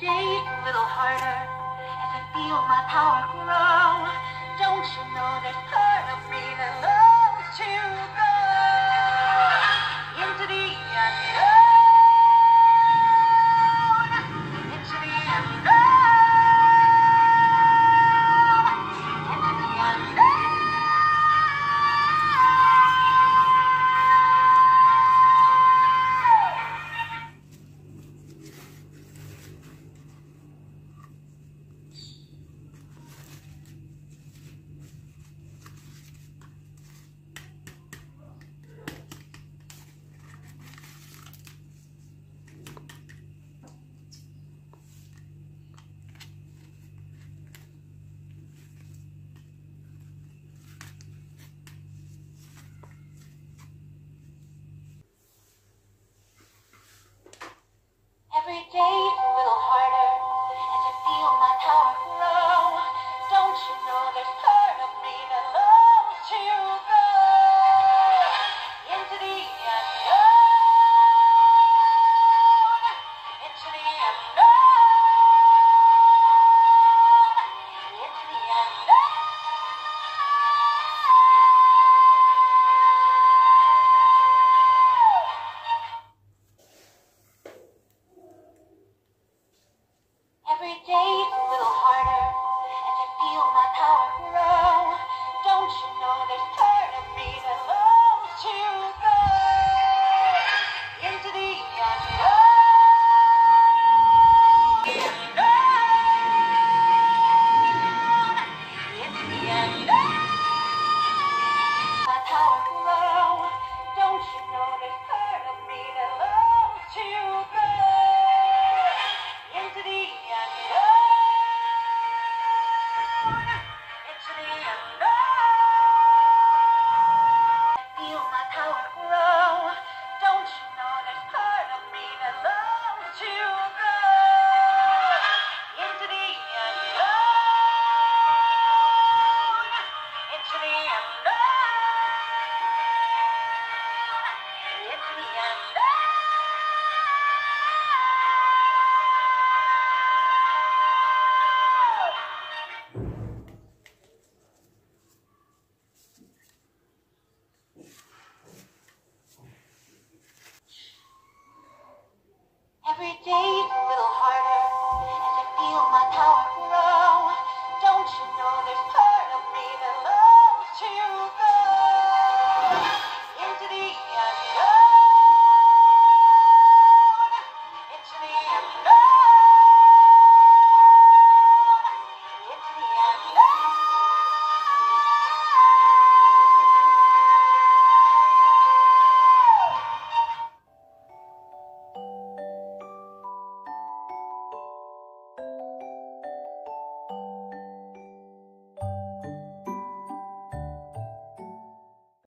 day a little harder as I feel my power grow. Don't you know there's part of me that loves Don't you know there's part of me that